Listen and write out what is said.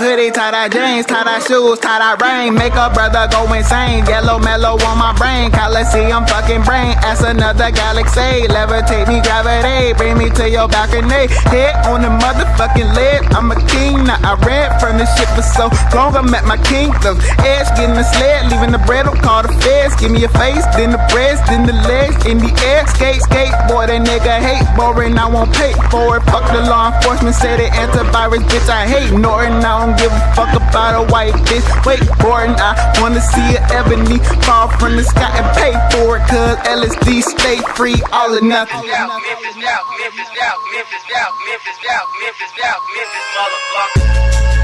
Fendi, tie that jeans, tie that shoes, tie that rain. Make a brother go insane. Yellow mellow on my brain. Coliseum fucking brain. Ask another galaxy. Levitate me gravity. Bring me to your balcony. Head on the motherfucking lid. I'm a king. Now I ran from this shit for so long. I'm at my kingdom. Edge getting the sled. Leaving the bread. I'll call the feds. Give me a face. Then the breast. Then the legs. In the air. Skate, skate. Boy, that nigga hate. Boring. I won't pay for it. Fuck the law enforcement. Say the antivirus. Bitch, I hate Norton. I don't give a fuck about a white bitch. Wait, boring, I wanna see a ebony fall from the sky and pay for it. Cause LSD stay free. All or nothing. Memphis Memphis Memphis Memphis Memphis Memphis motherfucker.